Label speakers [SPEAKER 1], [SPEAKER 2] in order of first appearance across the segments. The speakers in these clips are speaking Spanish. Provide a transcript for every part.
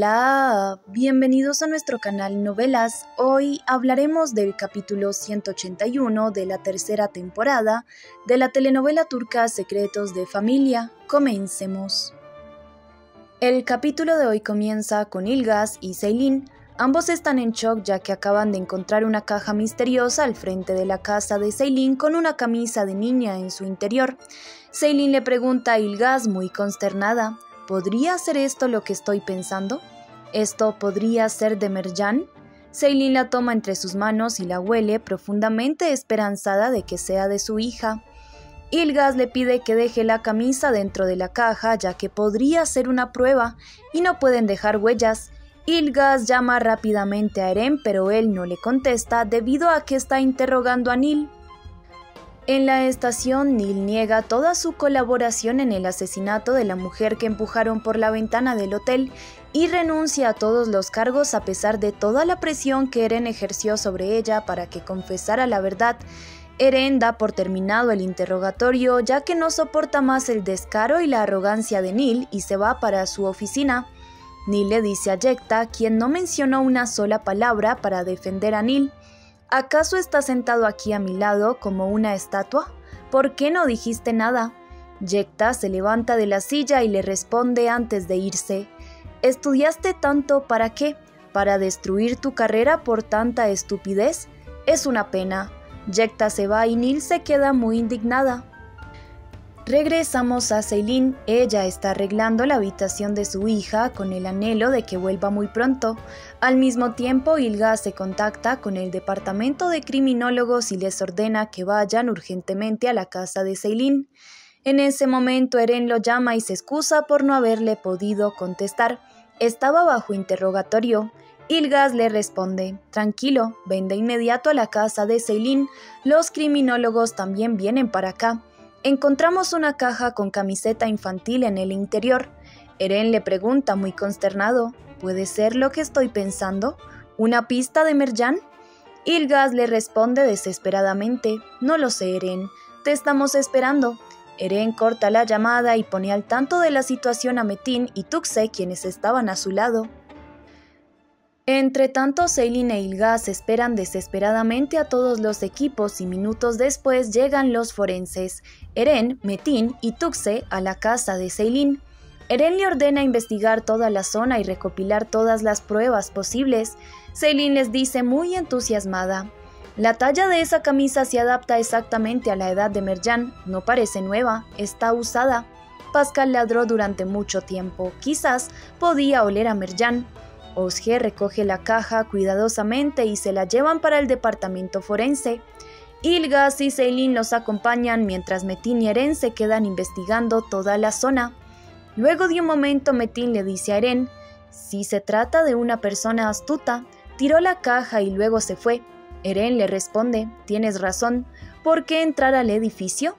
[SPEAKER 1] Hola, bienvenidos a nuestro canal Novelas. Hoy hablaremos del capítulo 181 de la tercera temporada de la telenovela turca Secretos de Familia. Comencemos. El capítulo de hoy comienza con Ilgaz y Ceylin. Ambos están en shock ya que acaban de encontrar una caja misteriosa al frente de la casa de Ceylin con una camisa de niña en su interior. Ceylin le pregunta a Ilgaz muy consternada ¿Podría ser esto lo que estoy pensando? ¿Esto podría ser de Merjan? Ceylin la toma entre sus manos y la huele profundamente esperanzada de que sea de su hija. Ilgas le pide que deje la camisa dentro de la caja ya que podría ser una prueba y no pueden dejar huellas. Ilgas llama rápidamente a Eren pero él no le contesta debido a que está interrogando a Nil. En la estación, Neil niega toda su colaboración en el asesinato de la mujer que empujaron por la ventana del hotel y renuncia a todos los cargos a pesar de toda la presión que Eren ejerció sobre ella para que confesara la verdad. Eren da por terminado el interrogatorio ya que no soporta más el descaro y la arrogancia de Neil y se va para su oficina. Neil le dice a Yekta, quien no mencionó una sola palabra para defender a Neil. ¿Acaso estás sentado aquí a mi lado como una estatua? ¿Por qué no dijiste nada? Yekta se levanta de la silla y le responde antes de irse. ¿Estudiaste tanto para qué? ¿Para destruir tu carrera por tanta estupidez? Es una pena. Yekta se va y Nil se queda muy indignada. Regresamos a Ceylin. Ella está arreglando la habitación de su hija con el anhelo de que vuelva muy pronto. Al mismo tiempo, Ilga se contacta con el departamento de criminólogos y les ordena que vayan urgentemente a la casa de Ceylin. En ese momento, Eren lo llama y se excusa por no haberle podido contestar. Estaba bajo interrogatorio. Ilgas le responde, tranquilo, ven de inmediato a la casa de Ceylin, los criminólogos también vienen para acá. Encontramos una caja con camiseta infantil en el interior. Eren le pregunta muy consternado, ¿puede ser lo que estoy pensando? ¿Una pista de Merjan? Ilgas le responde desesperadamente, no lo sé Eren, te estamos esperando. Eren corta la llamada y pone al tanto de la situación a Metin y Tuxe, quienes estaban a su lado. Entre tanto, Ceylin e Ilgas esperan desesperadamente a todos los equipos y minutos después llegan los forenses, Eren, Metin y Tuxe a la casa de Ceylin. Eren le ordena investigar toda la zona y recopilar todas las pruebas posibles. Ceylin les dice muy entusiasmada. La talla de esa camisa se adapta exactamente a la edad de Merjan, no parece nueva, está usada. Pascal ladró durante mucho tiempo, quizás podía oler a Merjan. Osge recoge la caja cuidadosamente y se la llevan para el departamento forense. Ilgas y Ceylin los acompañan mientras Metin y Eren se quedan investigando toda la zona. Luego de un momento Metin le dice a Eren, si se trata de una persona astuta, tiró la caja y luego se fue. Eren le responde, tienes razón, ¿por qué entrar al edificio?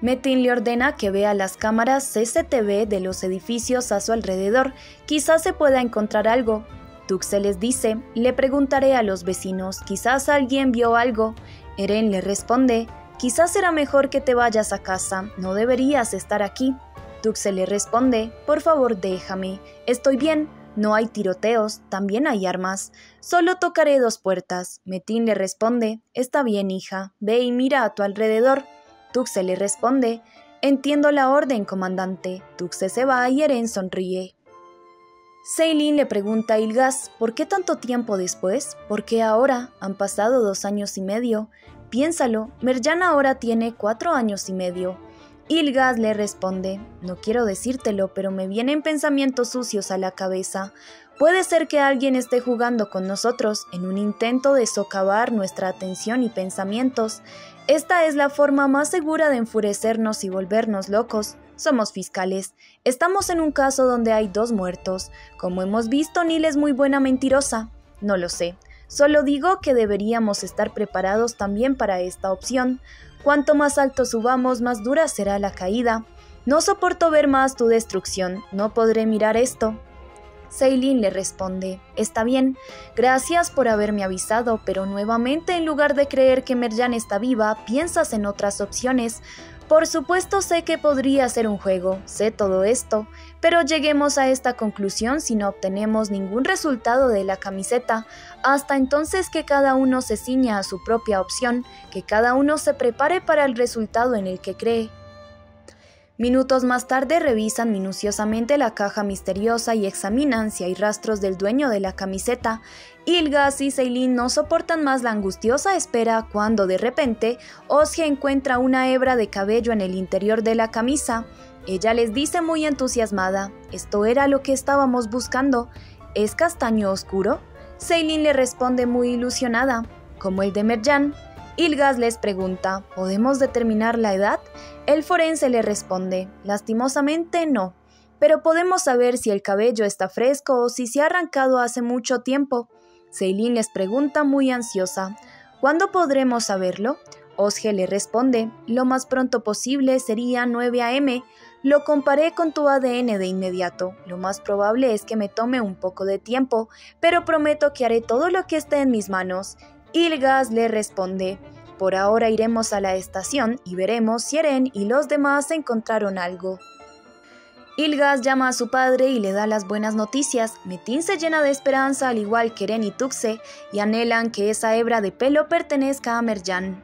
[SPEAKER 1] Metin le ordena que vea las cámaras CCTV de los edificios a su alrededor. Quizás se pueda encontrar algo. Tuxe les dice, le preguntaré a los vecinos, quizás alguien vio algo. Eren le responde, quizás será mejor que te vayas a casa, no deberías estar aquí. Tuxe le responde, por favor déjame, estoy bien, no hay tiroteos, también hay armas. Solo tocaré dos puertas. Metin le responde, está bien hija, ve y mira a tu alrededor. Tuxe le responde, Entiendo la orden, comandante. Tuxe se va y Eren sonríe. Ceylin le pregunta a Ilgas, ¿por qué tanto tiempo después? ¿Por qué ahora? Han pasado dos años y medio. Piénsalo, Merjan ahora tiene cuatro años y medio. Ilgas le responde, no quiero decírtelo, pero me vienen pensamientos sucios a la cabeza. Puede ser que alguien esté jugando con nosotros en un intento de socavar nuestra atención y pensamientos. Esta es la forma más segura de enfurecernos y volvernos locos. Somos fiscales. Estamos en un caso donde hay dos muertos. Como hemos visto, Neil es muy buena mentirosa. No lo sé. Solo digo que deberíamos estar preparados también para esta opción. Cuanto más alto subamos, más dura será la caída. No soporto ver más tu destrucción, no podré mirar esto. Ceylin le responde, Está bien, gracias por haberme avisado, pero nuevamente en lugar de creer que Merjan está viva, piensas en otras opciones. Por supuesto sé que podría ser un juego, sé todo esto, pero lleguemos a esta conclusión si no obtenemos ningún resultado de la camiseta, hasta entonces que cada uno se ciña a su propia opción, que cada uno se prepare para el resultado en el que cree. Minutos más tarde revisan minuciosamente la caja misteriosa y examinan si hay rastros del dueño de la camiseta. Ilgas y Celine no soportan más la angustiosa espera cuando de repente Osge encuentra una hebra de cabello en el interior de la camisa. Ella les dice muy entusiasmada, esto era lo que estábamos buscando. ¿Es castaño oscuro? Celine le responde muy ilusionada, como el de Merjan. Ilgas les pregunta, ¿podemos determinar la edad? El forense le responde, lastimosamente no, pero podemos saber si el cabello está fresco o si se ha arrancado hace mucho tiempo. Celine les pregunta muy ansiosa, ¿cuándo podremos saberlo? Osge le responde, lo más pronto posible sería 9 a.m. Lo comparé con tu ADN de inmediato. Lo más probable es que me tome un poco de tiempo, pero prometo que haré todo lo que esté en mis manos. Ilgas le responde, por ahora iremos a la estación y veremos si Eren y los demás encontraron algo. Ilgas llama a su padre y le da las buenas noticias. Metin se llena de esperanza al igual que Eren y Tuxe y anhelan que esa hebra de pelo pertenezca a Merjan.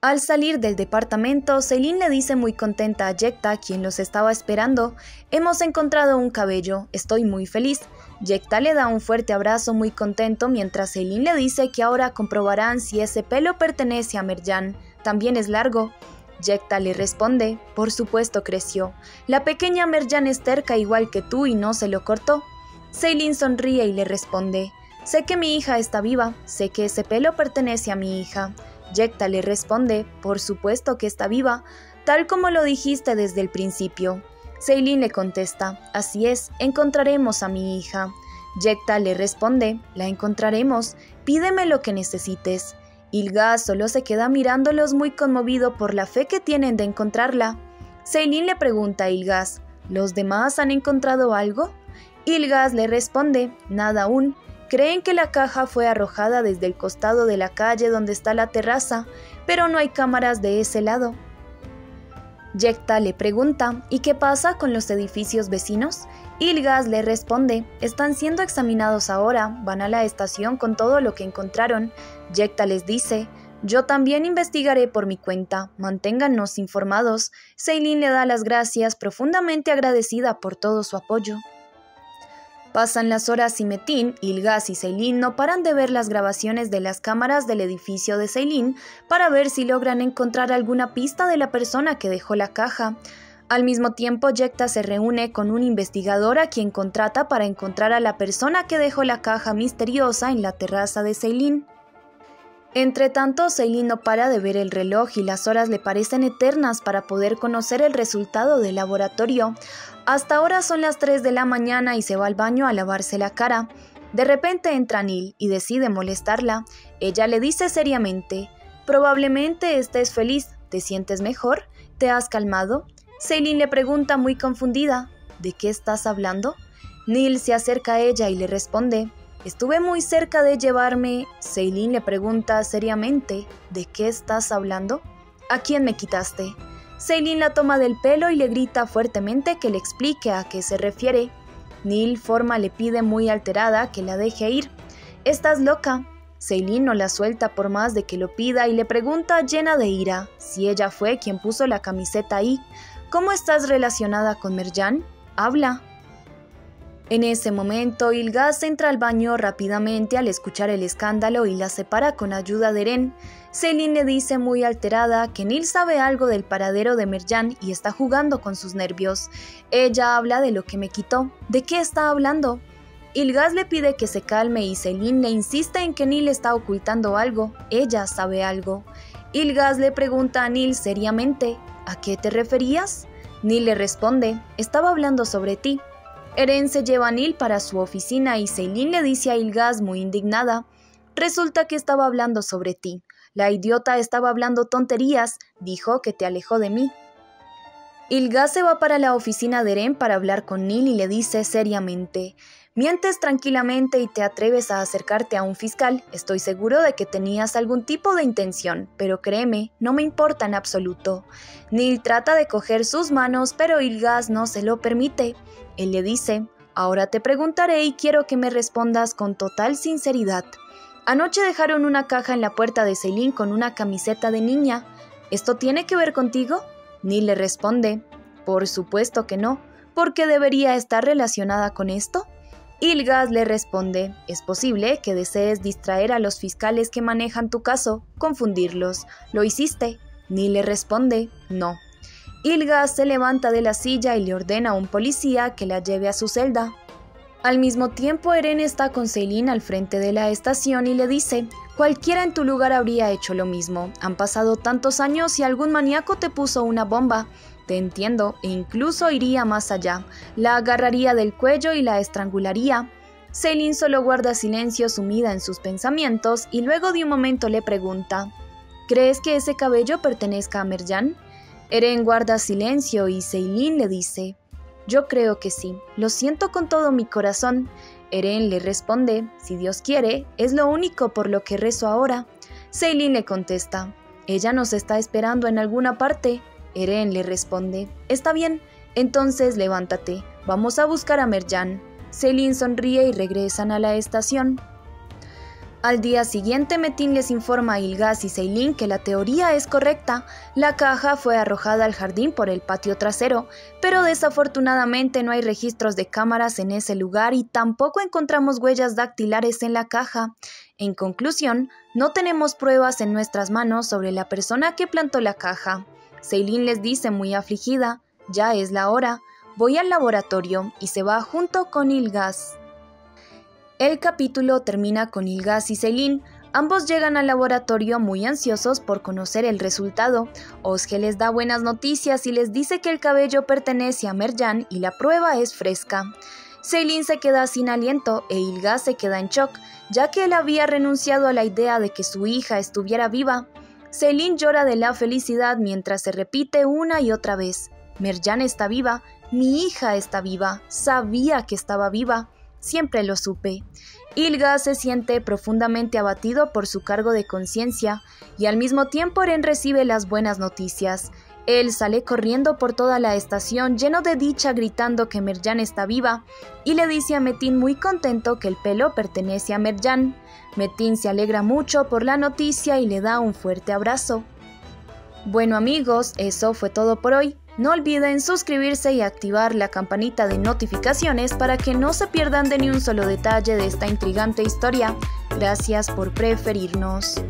[SPEAKER 1] Al salir del departamento, Celine le dice muy contenta a Yekta, quien los estaba esperando, Hemos encontrado un cabello, estoy muy feliz. Yekta le da un fuerte abrazo muy contento mientras Celine le dice que ahora comprobarán si ese pelo pertenece a Merjan, también es largo. Yekta le responde, por supuesto creció. La pequeña Merjan es terca igual que tú y no se lo cortó. Celine sonríe y le responde, sé que mi hija está viva, sé que ese pelo pertenece a mi hija. Yekta le responde, por supuesto que está viva, tal como lo dijiste desde el principio. Seilin le contesta, así es, encontraremos a mi hija. Yekta le responde, la encontraremos, pídeme lo que necesites. Ilgas solo se queda mirándolos muy conmovido por la fe que tienen de encontrarla. Seilin le pregunta a Ilgas, ¿los demás han encontrado algo? Ilgas le responde, nada aún, Creen que la caja fue arrojada desde el costado de la calle donde está la terraza, pero no hay cámaras de ese lado. Yekta le pregunta, ¿y qué pasa con los edificios vecinos? Ilgas le responde, están siendo examinados ahora, van a la estación con todo lo que encontraron. Yekta les dice, yo también investigaré por mi cuenta, manténgannos informados. Seilin le da las gracias, profundamente agradecida por todo su apoyo. Pasan las horas y Metin, Ilgas y Celine no paran de ver las grabaciones de las cámaras del edificio de Celine para ver si logran encontrar alguna pista de la persona que dejó la caja. Al mismo tiempo, Yekta se reúne con un investigador a quien contrata para encontrar a la persona que dejó la caja misteriosa en la terraza de Celine. Entre tanto, Celine no para de ver el reloj y las horas le parecen eternas para poder conocer el resultado del laboratorio. Hasta ahora son las 3 de la mañana y se va al baño a lavarse la cara. De repente entra Neil y decide molestarla. Ella le dice seriamente, probablemente estés feliz, ¿te sientes mejor? ¿Te has calmado? Celine le pregunta muy confundida, ¿de qué estás hablando? Neil se acerca a ella y le responde, Estuve muy cerca de llevarme. Celine le pregunta seriamente, ¿de qué estás hablando? ¿A quién me quitaste? Celine la toma del pelo y le grita fuertemente que le explique a qué se refiere. Neil Forma le pide muy alterada que la deje ir. Estás loca. Celine no la suelta por más de que lo pida y le pregunta llena de ira si ella fue quien puso la camiseta ahí. ¿Cómo estás relacionada con Merjan? Habla. En ese momento, Ilgas entra al baño rápidamente al escuchar el escándalo y la separa con ayuda de Eren. Celine le dice muy alterada que Neil sabe algo del paradero de Merjan y está jugando con sus nervios. Ella habla de lo que me quitó. ¿De qué está hablando? Ilgas le pide que se calme y Celine le insiste en que Neil está ocultando algo. Ella sabe algo. Ilgas le pregunta a Neil seriamente, ¿a qué te referías? Neil le responde, estaba hablando sobre ti. Eren se lleva a Neil para su oficina y Celine le dice a Ilgas muy indignada, resulta que estaba hablando sobre ti. La idiota estaba hablando tonterías, dijo que te alejó de mí. Ilga se va para la oficina de Eren para hablar con Neil y le dice seriamente, Mientes tranquilamente y te atreves a acercarte a un fiscal, estoy seguro de que tenías algún tipo de intención, pero créeme, no me importa en absoluto. Neil trata de coger sus manos, pero Ilgas no se lo permite. Él le dice, ahora te preguntaré y quiero que me respondas con total sinceridad. Anoche dejaron una caja en la puerta de Celine con una camiseta de niña. ¿Esto tiene que ver contigo? Neil le responde, por supuesto que no, porque debería estar relacionada con esto. Ilgas le responde, es posible que desees distraer a los fiscales que manejan tu caso, confundirlos. ¿Lo hiciste? Neil le responde, no. Ilgas se levanta de la silla y le ordena a un policía que la lleve a su celda. Al mismo tiempo, Eren está con Celine al frente de la estación y le dice, Cualquiera en tu lugar habría hecho lo mismo. Han pasado tantos años y algún maníaco te puso una bomba. Te entiendo e incluso iría más allá. La agarraría del cuello y la estrangularía. Celine solo guarda silencio sumida en sus pensamientos y luego de un momento le pregunta, ¿Crees que ese cabello pertenezca a Merjan? Eren guarda silencio y Celine le dice, Yo creo que sí, lo siento con todo mi corazón. Eren le responde, si Dios quiere, es lo único por lo que rezo ahora. Seilin le contesta, ella nos está esperando en alguna parte. Eren le responde, está bien, entonces levántate, vamos a buscar a Merjan. Seilin sonríe y regresan a la estación. Al día siguiente, Metin les informa a Ilgas y Seilin que la teoría es correcta. La caja fue arrojada al jardín por el patio trasero, pero desafortunadamente no hay registros de cámaras en ese lugar y tampoco encontramos huellas dactilares en la caja. En conclusión, no tenemos pruebas en nuestras manos sobre la persona que plantó la caja. Seilin les dice muy afligida, ya es la hora, voy al laboratorio y se va junto con Ilgas. El capítulo termina con Ilgas y Celine. Ambos llegan al laboratorio muy ansiosos por conocer el resultado. Osge les da buenas noticias y les dice que el cabello pertenece a Merjan y la prueba es fresca. Celine se queda sin aliento e Ilgas se queda en shock, ya que él había renunciado a la idea de que su hija estuviera viva. Celine llora de la felicidad mientras se repite una y otra vez. Merjan está viva, mi hija está viva, sabía que estaba viva. Siempre lo supe. Ilga se siente profundamente abatido por su cargo de conciencia y al mismo tiempo Eren recibe las buenas noticias. Él sale corriendo por toda la estación lleno de dicha gritando que Merjan está viva y le dice a Metin muy contento que el pelo pertenece a Merjan. Metin se alegra mucho por la noticia y le da un fuerte abrazo. Bueno amigos, eso fue todo por hoy. No olviden suscribirse y activar la campanita de notificaciones para que no se pierdan de ni un solo detalle de esta intrigante historia. Gracias por preferirnos.